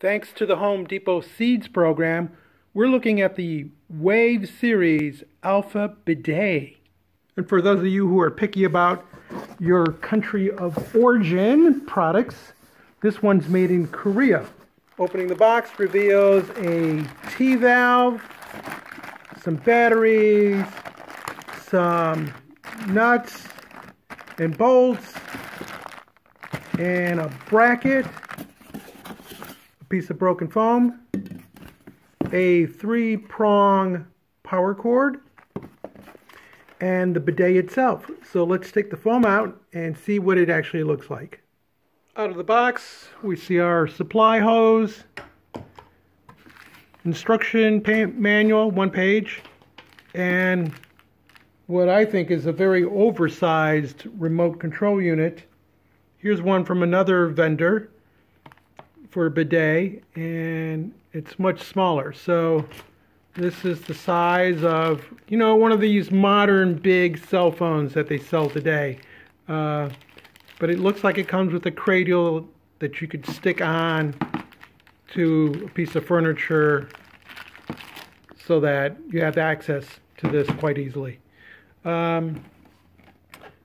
Thanks to the Home Depot Seeds program, we're looking at the Wave Series Alpha Bidet. And for those of you who are picky about your country of origin products, this one's made in Korea. Opening the box reveals a T-valve, some batteries, some nuts and bolts, and a bracket, piece of broken foam, a three-prong power cord, and the bidet itself. So let's take the foam out and see what it actually looks like. Out of the box, we see our supply hose, instruction manual, one page, and what I think is a very oversized remote control unit. Here's one from another vendor for a bidet, and it's much smaller. So this is the size of, you know, one of these modern big cell phones that they sell today. Uh, but it looks like it comes with a cradle that you could stick on to a piece of furniture so that you have access to this quite easily. Um,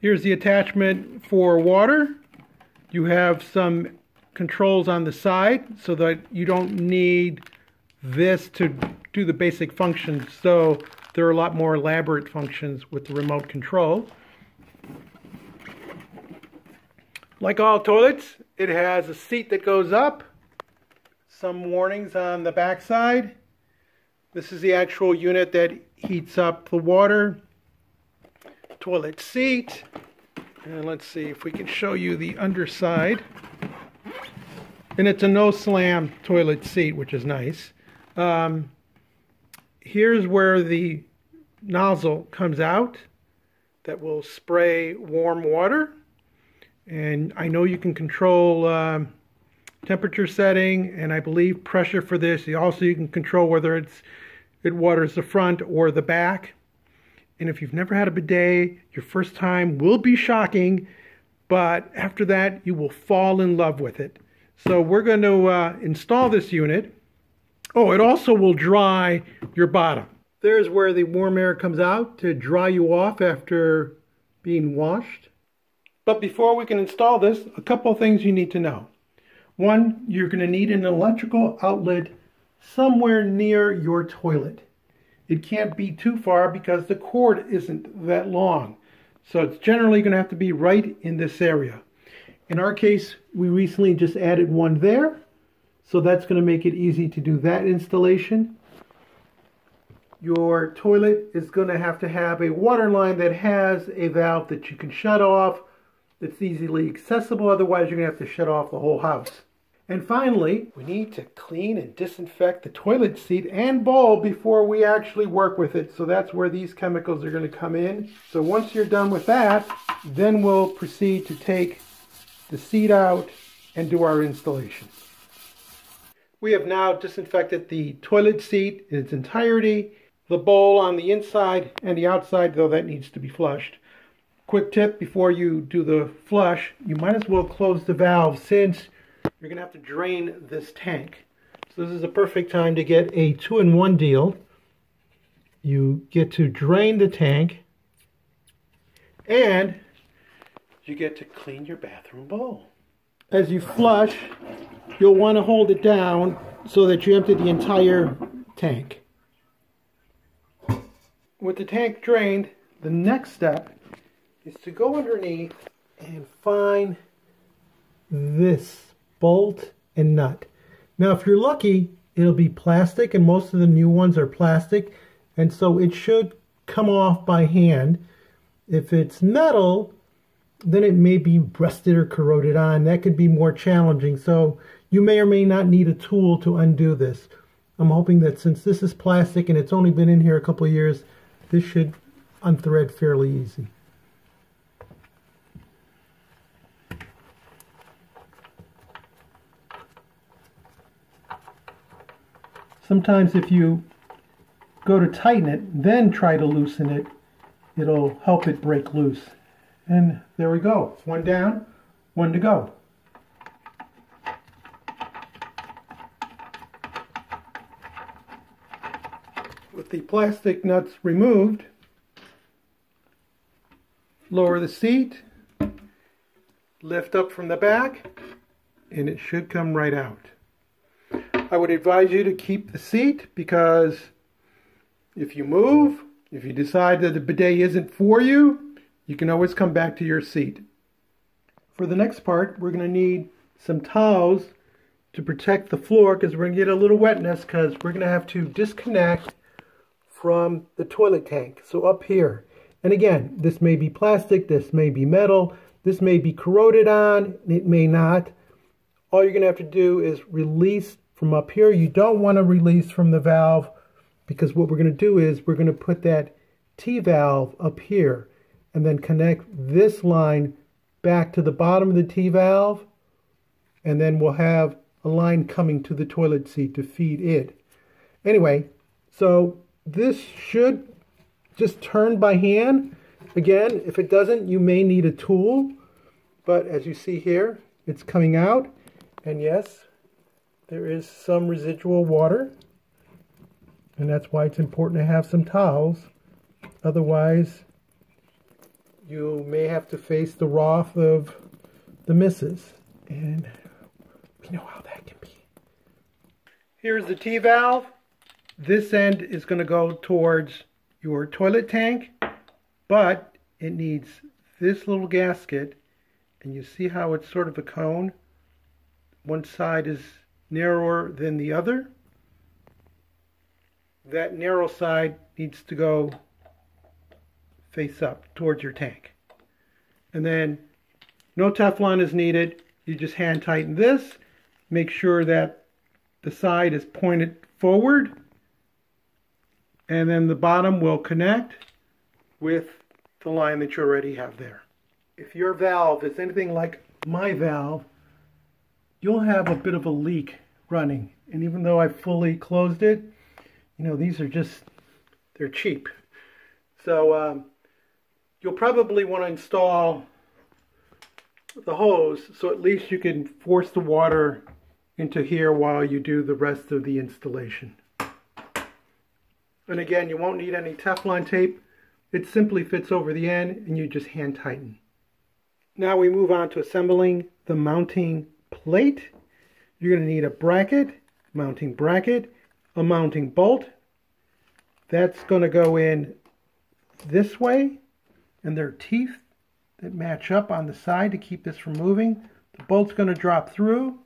here's the attachment for water. You have some controls on the side so that you don't need this to do the basic functions. So there are a lot more elaborate functions with the remote control. Like all toilets, it has a seat that goes up, some warnings on the back side. This is the actual unit that heats up the water. Toilet seat. And let's see if we can show you the underside. And it's a no slam toilet seat, which is nice. Um, here's where the nozzle comes out that will spray warm water. And I know you can control um, temperature setting and I believe pressure for this. Also, you can control whether it's it waters the front or the back. And if you've never had a bidet, your first time will be shocking, but after that, you will fall in love with it. So we're going to uh, install this unit. Oh, it also will dry your bottom. There's where the warm air comes out to dry you off after being washed. But before we can install this, a couple things you need to know. One, you're going to need an electrical outlet somewhere near your toilet. It can't be too far because the cord isn't that long. So it's generally going to have to be right in this area. In our case, we recently just added one there. So that's going to make it easy to do that installation. Your toilet is going to have to have a water line that has a valve that you can shut off that's easily accessible. Otherwise, you're going to have to shut off the whole house. And finally, we need to clean and disinfect the toilet seat and bowl before we actually work with it. So that's where these chemicals are going to come in. So once you're done with that, then we'll proceed to take the seat out and do our installation. We have now disinfected the toilet seat in its entirety, the bowl on the inside and the outside, though that needs to be flushed. Quick tip before you do the flush, you might as well close the valve since you're going to have to drain this tank. So this is a perfect time to get a two-in-one deal. You get to drain the tank and you get to clean your bathroom bowl. As you flush, you'll want to hold it down so that you empty the entire tank. With the tank drained, the next step is to go underneath and find this bolt and nut. Now if you're lucky, it'll be plastic and most of the new ones are plastic and so it should come off by hand. If it's metal, then it may be rusted or corroded on. That could be more challenging. So you may or may not need a tool to undo this. I'm hoping that since this is plastic and it's only been in here a couple years, this should unthread fairly easy. Sometimes if you go to tighten it, then try to loosen it, it'll help it break loose. And there we go. One down, one to go. With the plastic nuts removed, lower the seat, lift up from the back, and it should come right out. I would advise you to keep the seat because if you move, if you decide that the bidet isn't for you, you can always come back to your seat. For the next part, we're going to need some towels to protect the floor because we're going to get a little wetness because we're going to have to disconnect from the toilet tank. So up here. And again, this may be plastic, this may be metal, this may be corroded on, it may not. All you're going to have to do is release from up here. You don't want to release from the valve because what we're going to do is we're going to put that T-valve up here and then connect this line back to the bottom of the T-valve and then we'll have a line coming to the toilet seat to feed it. Anyway, so this should just turn by hand. Again, if it doesn't, you may need a tool. But as you see here, it's coming out. And yes, there is some residual water. And that's why it's important to have some towels. Otherwise, you may have to face the wrath of the missus. And we know how that can be. Here's the T-valve. This end is going to go towards your toilet tank, but it needs this little gasket, and you see how it's sort of a cone? One side is narrower than the other. That narrow side needs to go face up towards your tank. And then no Teflon is needed. You just hand tighten this. Make sure that the side is pointed forward. And then the bottom will connect with the line that you already have there. If your valve is anything like my valve, you'll have a bit of a leak running. And even though I fully closed it, you know, these are just, they're cheap. So um, you'll probably want to install the hose so at least you can force the water into here while you do the rest of the installation. And again, you won't need any Teflon tape. It simply fits over the end and you just hand tighten. Now we move on to assembling the mounting plate. You're going to need a bracket, mounting bracket, a mounting bolt. That's going to go in this way and there are teeth that match up on the side to keep this from moving. The bolt's going to drop through.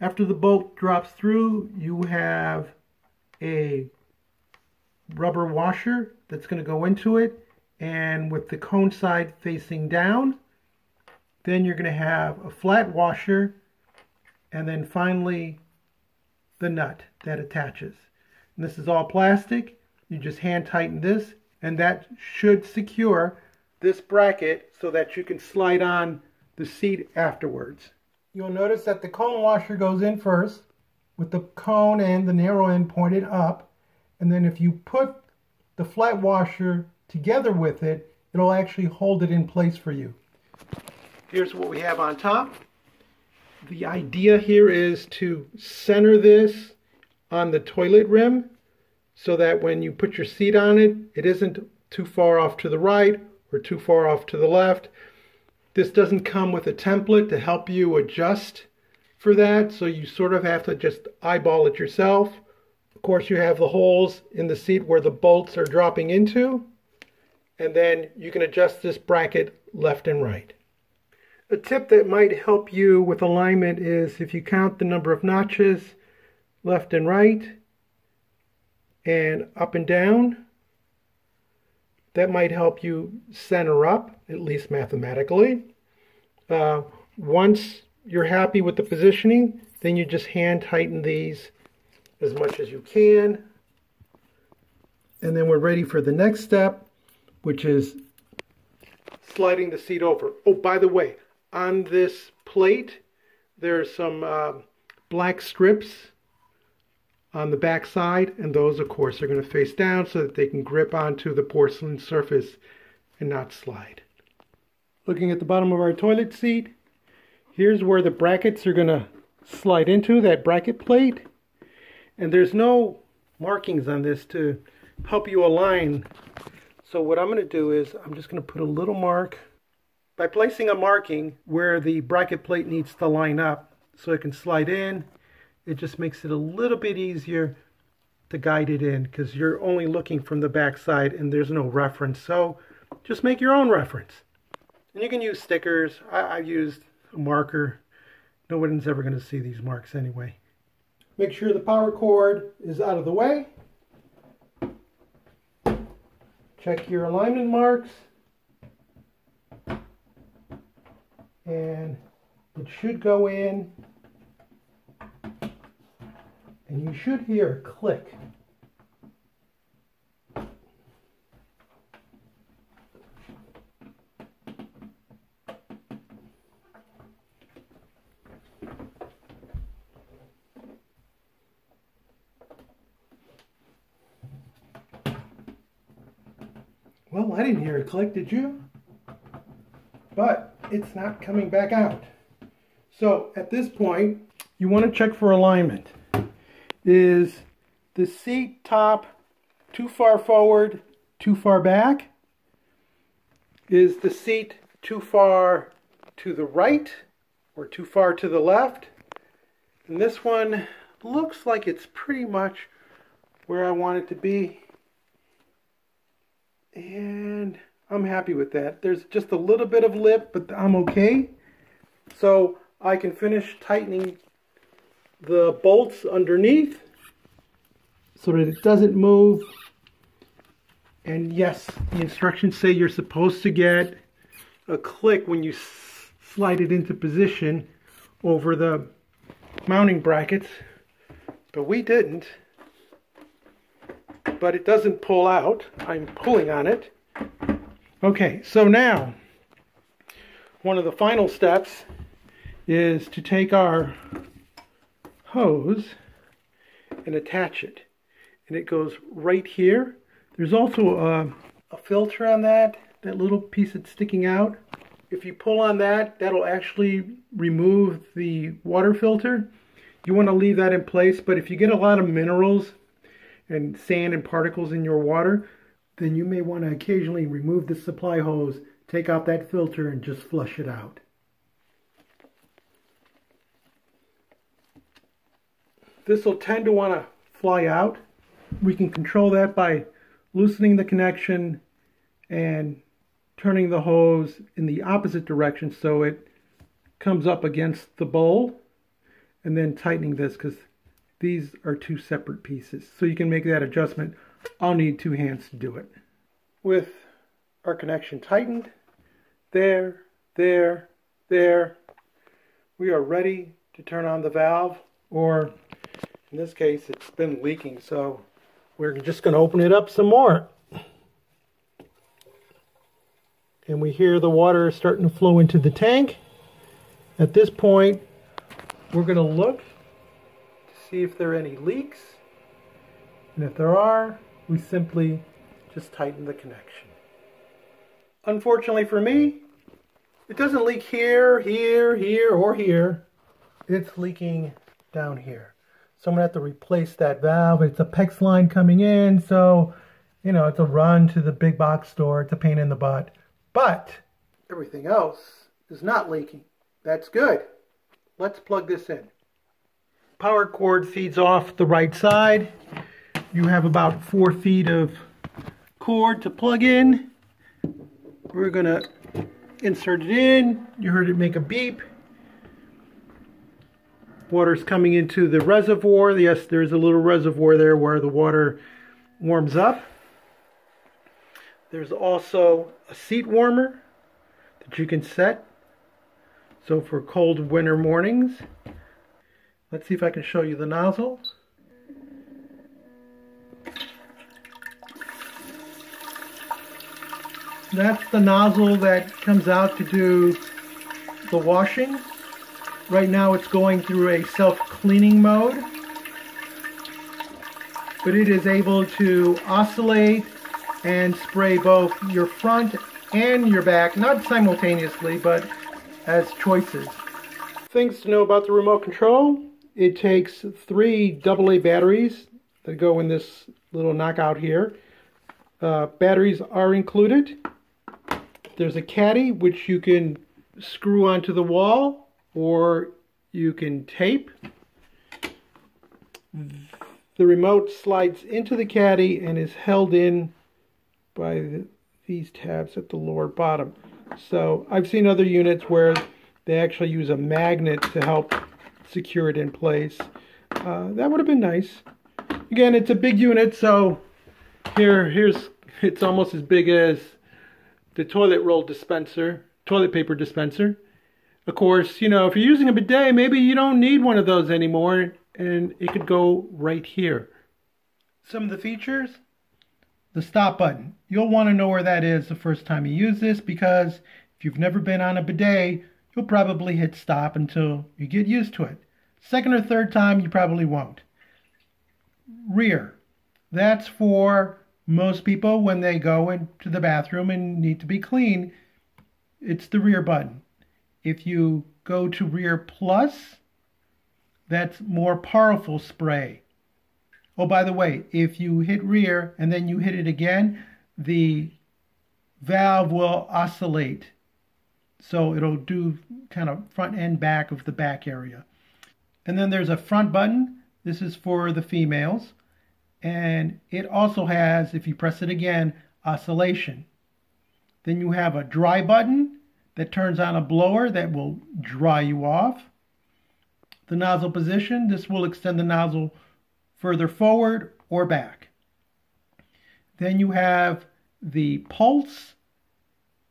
After the bolt drops through, you have a rubber washer that's going to go into it and with the cone side facing down then you're going to have a flat washer and then finally the nut that attaches and this is all plastic you just hand tighten this and that should secure this bracket so that you can slide on the seat afterwards you'll notice that the cone washer goes in first with the cone and the narrow end pointed up and then if you put the flat washer together with it, it'll actually hold it in place for you. Here's what we have on top. The idea here is to center this on the toilet rim so that when you put your seat on it, it isn't too far off to the right or too far off to the left. This doesn't come with a template to help you adjust for that, so you sort of have to just eyeball it yourself. Of course, you have the holes in the seat where the bolts are dropping into, and then you can adjust this bracket left and right. A tip that might help you with alignment is if you count the number of notches left and right and up and down, that might help you center up, at least mathematically. Uh, once you're happy with the positioning, then you just hand tighten these as much as you can. And then we're ready for the next step, which is sliding the seat over. Oh, by the way, on this plate, there's some uh, black strips on the back side, and those, of course, are going to face down so that they can grip onto the porcelain surface and not slide. Looking at the bottom of our toilet seat, here's where the brackets are going to slide into, that bracket plate. And there's no markings on this to help you align. So what I'm going to do is I'm just going to put a little mark by placing a marking where the bracket plate needs to line up so it can slide in. It just makes it a little bit easier to guide it in because you're only looking from the back side and there's no reference. So just make your own reference. And you can use stickers. I, have used a marker. No one's ever going to see these marks anyway. Make sure the power cord is out of the way. Check your alignment marks. And it should go in and you should hear a click. Well, I didn't hear a click, did you? But it's not coming back out. So at this point, you want to check for alignment is the seat top too far forward, too far back? Is the seat too far to the right or too far to the left? And this one looks like it's pretty much where I want it to be. And I'm happy with that. There's just a little bit of lip, but I'm okay. So I can finish tightening the bolts underneath so that it doesn't move. And yes, the instructions say you're supposed to get a click when you slide it into position over the mounting brackets, but we didn't. But it doesn't pull out. I'm pulling on it. Okay, so now, one of the final steps is to take our hose and attach it. And it goes right here. There's also a, a filter on that, that little piece that's sticking out. If you pull on that, that'll actually remove the water filter. You want to leave that in place, but if you get a lot of minerals and sand and particles in your water, then you may want to occasionally remove the supply hose, take out that filter, and just flush it out. This will tend to want to fly out. We can control that by loosening the connection and turning the hose in the opposite direction so it comes up against the bowl and then tightening this because these are two separate pieces. So you can make that adjustment. I'll need two hands to do it. With our connection tightened, there, there, there, we are ready to turn on the valve or in this case, it's been leaking, so we're just going to open it up some more. And we hear the water starting to flow into the tank. At this point, we're going to look to see if there are any leaks. And if there are, we simply just tighten the connection. Unfortunately for me, it doesn't leak here, here, here, or here. It's leaking down here. So I'm going to have to replace that valve. It's a PEX line coming in, so, you know, it's a run to the big box store. It's a pain in the butt. But everything else is not leaking. That's good. Let's plug this in. Power cord feeds off the right side. You have about four feet of cord to plug in. We're going to insert it in. You heard it make a beep. Water's coming into the reservoir. Yes, there's a little reservoir there where the water warms up. There's also a seat warmer that you can set. So for cold winter mornings. Let's see if I can show you the nozzle. That's the nozzle that comes out to do the washing. Right now it's going through a self-cleaning mode. But it is able to oscillate and spray both your front and your back, not simultaneously, but as choices. Things to know about the remote control. It takes three AA batteries that go in this little knockout here. Uh, batteries are included. There's a caddy which you can screw onto the wall or you can tape. The remote slides into the caddy and is held in by the, these tabs at the lower bottom. So I've seen other units where they actually use a magnet to help secure it in place. Uh, that would have been nice. Again, it's a big unit, so here, here's it's almost as big as the toilet roll dispenser, toilet paper dispenser. Of course, you know, if you're using a bidet, maybe you don't need one of those anymore, and it could go right here. Some of the features, the stop button. You'll want to know where that is the first time you use this because if you've never been on a bidet, you'll probably hit stop until you get used to it. Second or third time, you probably won't. Rear. That's for most people when they go into the bathroom and need to be clean. It's the rear button. If you go to rear plus, that's more powerful spray. Oh, by the way, if you hit rear and then you hit it again, the valve will oscillate. So it'll do kind of front and back of the back area. And then there's a front button. This is for the females. And it also has, if you press it again, oscillation. Then you have a dry button that turns on a blower that will dry you off. The nozzle position, this will extend the nozzle further forward or back. Then you have the pulse,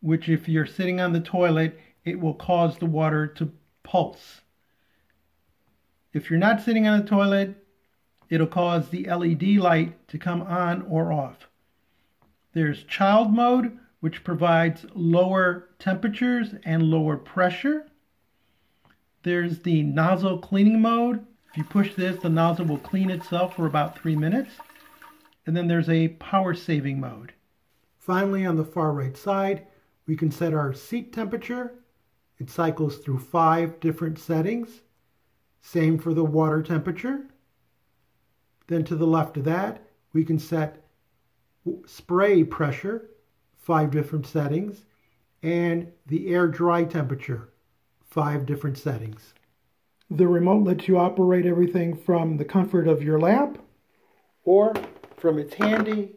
which if you're sitting on the toilet, it will cause the water to pulse. If you're not sitting on the toilet, it'll cause the LED light to come on or off. There's child mode, which provides lower temperatures and lower pressure. There's the nozzle cleaning mode. If you push this, the nozzle will clean itself for about three minutes. And then there's a power saving mode. Finally, on the far right side, we can set our seat temperature. It cycles through five different settings. Same for the water temperature. Then to the left of that, we can set spray pressure, five different settings, and the air dry temperature, five different settings. The remote lets you operate everything from the comfort of your lap or from its handy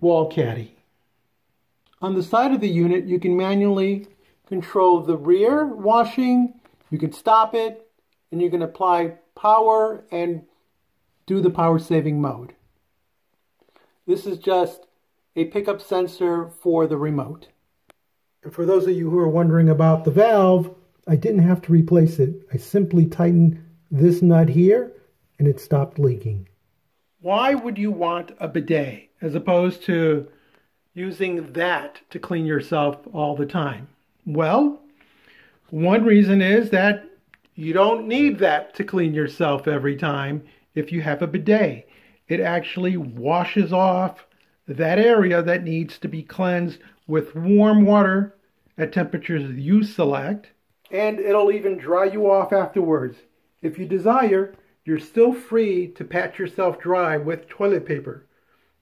wall caddy. On the side of the unit, you can manually control the rear washing, you can stop it, and you can apply power and do the power saving mode. This is just a pickup sensor for the remote. And for those of you who are wondering about the valve, I didn't have to replace it. I simply tightened this nut here and it stopped leaking. Why would you want a bidet as opposed to using that to clean yourself all the time? Well, one reason is that you don't need that to clean yourself every time if you have a bidet. It actually washes off that area that needs to be cleansed with warm water at temperatures you select, and it'll even dry you off afterwards. If you desire, you're still free to pat yourself dry with toilet paper.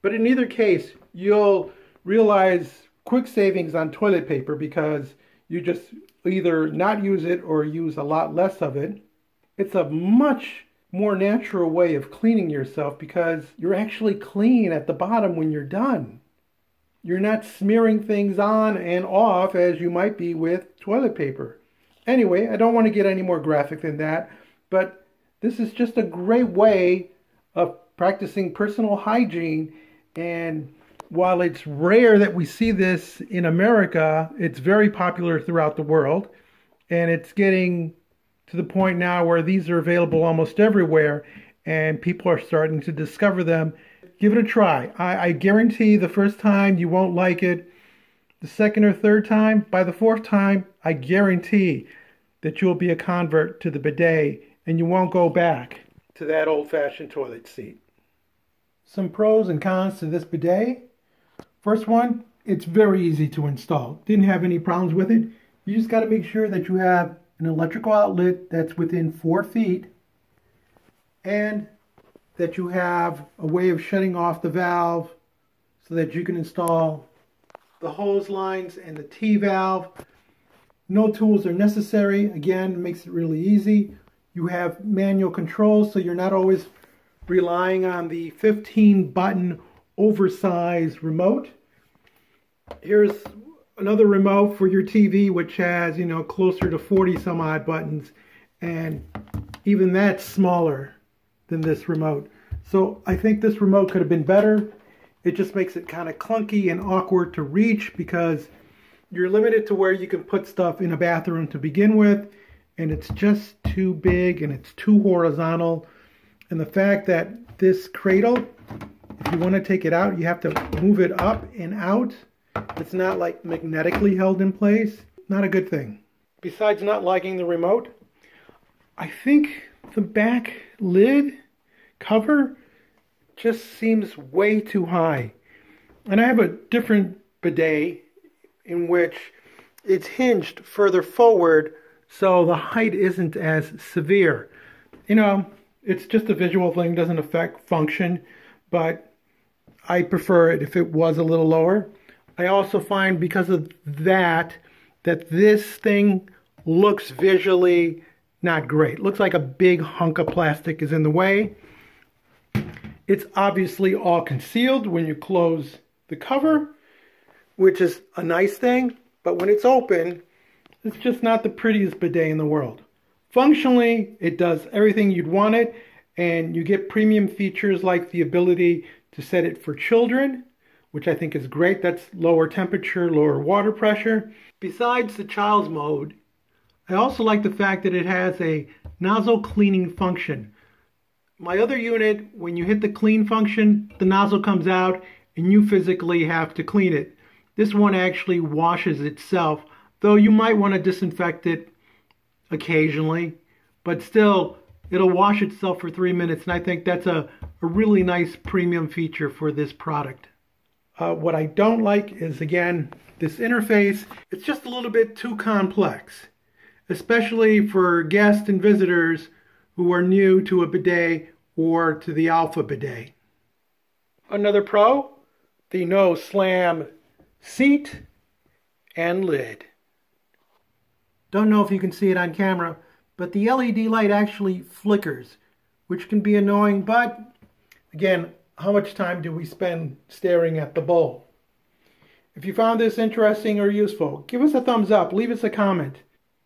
But in either case, you'll realize quick savings on toilet paper because you just either not use it or use a lot less of it. It's a much more natural way of cleaning yourself because you're actually clean at the bottom when you're done. You're not smearing things on and off as you might be with toilet paper. Anyway, I don't want to get any more graphic than that, but this is just a great way of practicing personal hygiene. And while it's rare that we see this in America, it's very popular throughout the world. And it's getting to the point now where these are available almost everywhere and people are starting to discover them. Give it a try. I, I guarantee the first time you won't like it. The second or third time, by the fourth time, I guarantee that you'll be a convert to the bidet and you won't go back to that old fashioned toilet seat. Some pros and cons to this bidet. First one, it's very easy to install. Didn't have any problems with it. You just got to make sure that you have an electrical outlet that's within four feet and that you have a way of shutting off the valve so that you can install the hose lines and the T-valve. No tools are necessary. Again, makes it really easy. You have manual controls, so you're not always relying on the 15 button oversized remote. Here's another remote for your TV, which has, you know, closer to 40 some odd buttons. And even that's smaller than this remote. So I think this remote could have been better. It just makes it kind of clunky and awkward to reach because you're limited to where you can put stuff in a bathroom to begin with. And it's just too big and it's too horizontal. And the fact that this cradle, if you want to take it out, you have to move it up and out. It's not like magnetically held in place. Not a good thing. Besides not liking the remote, I think the back lid cover just seems way too high. And I have a different bidet in which it's hinged further forward so the height isn't as severe. You know, it's just a visual thing, doesn't affect function, but I prefer it if it was a little lower. I also find because of that, that this thing looks visually not great. Looks like a big hunk of plastic is in the way. It's obviously all concealed when you close the cover, which is a nice thing, but when it's open, it's just not the prettiest bidet in the world. Functionally, it does everything you'd want it, and you get premium features like the ability to set it for children, which I think is great. That's lower temperature, lower water pressure. Besides the child's mode, I also like the fact that it has a nozzle cleaning function. My other unit, when you hit the clean function, the nozzle comes out and you physically have to clean it. This one actually washes itself, though you might want to disinfect it occasionally, but still it'll wash itself for three minutes and I think that's a, a really nice premium feature for this product. Uh, what I don't like is again this interface, it's just a little bit too complex especially for guests and visitors who are new to a bidet or to the Alpha bidet. Another pro, the no slam seat and lid. Don't know if you can see it on camera, but the LED light actually flickers, which can be annoying, but again, how much time do we spend staring at the bowl? If you found this interesting or useful, give us a thumbs up, leave us a comment.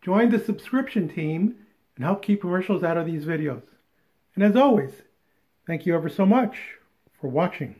Join the subscription team and help keep commercials out of these videos. And as always, thank you ever so much for watching.